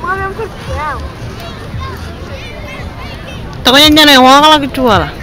Mom, yang going to drown. Tama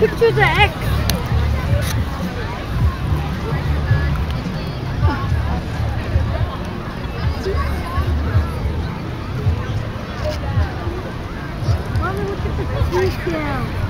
Picture the X. Mommy, look at the seashell.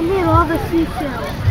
Ele é logo assim, assim céu.